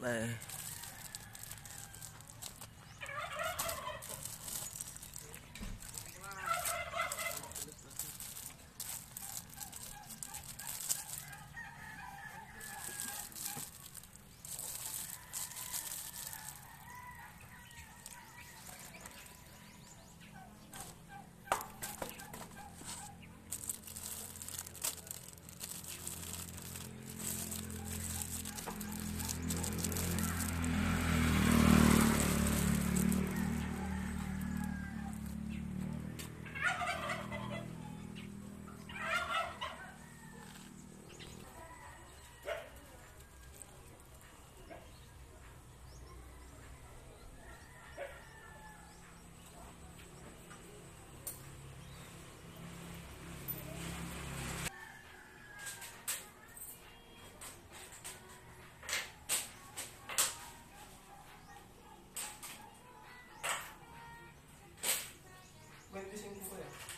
来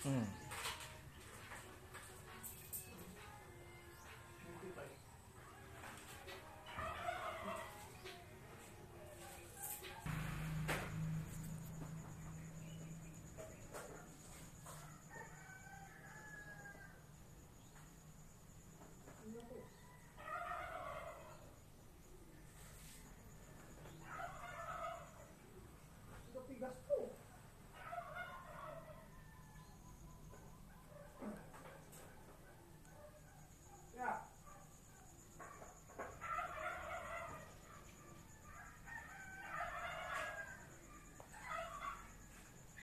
Mm.